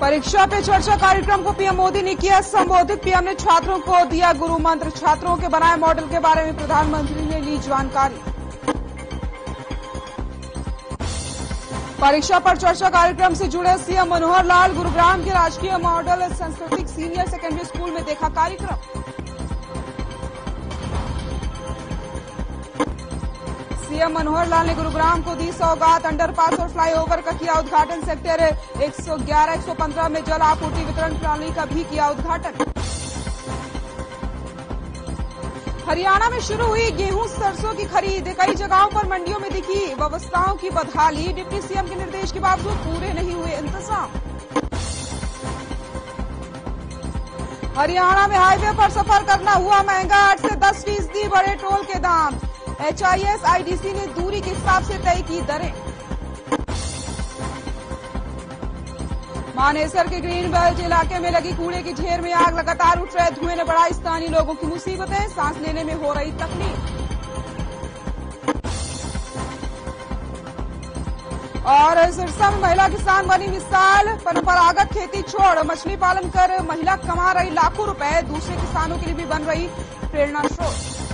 परीक्षा पे चर्चा कार्यक्रम को पीएम मोदी ने किया संबोधित। पीएम ने छात्रों को दिया गुरु मंत्र। छात्रों के बनाए मॉडल के बारे में प्रधानमंत्री ने ली जानकारी। परीक्षा पर चर्चा कार्यक्रम से जुड़े सीएम मनोहर लाल, गुरुग्राम के राजकीय मॉडल, संस्कृतिक, सीनियर, सेकेंडरी स्कूल में देखा कार्यक्रम। सीएम मनोहर लाल ने गुरुग्राम को दी सौगात अंडरपास और फ्लाईओवर का किया उद्घाटन सेक्टर 111 115 में जल आपूर्ति वितरण प्रणाली का भी किया उद्घाटन। हरियाणा में शुरू हुई गेहूँ सरसों की खरीद। कई जगहों पर मंडियों में दिखी व्यवस्थाओं की बदहाली। डिप्टी सीएम के निर्देश के बावजूद पूरे नहीं हुए इंतज़ाम। हरियाणा में हाईवे पर सफ़र करना हुआ महँगा, आठ से दस फ़ीसदी बढ़े टोल के दाम। एचआईएस आईडीसी ने दूरी के हिसाब से तय की दरें? मानेसर के ग्रीन बेल्ट इलाके में लगी कूड़े की ढेर में आग लगातार उठ रहे धुएँ ने बढ़ाई स्थानीय लोगों की मुसीबतें। सांस लेने में हो रही तकलीफ़। और सिरसा में महिला किसान बनी मिसाल, परंपरागत खेती छोड़, मछली पालन कर महिला कमा रही लाखों रुपए, दूसरे किसानों के लिए भी बन रही प्रेरणा स्रोत।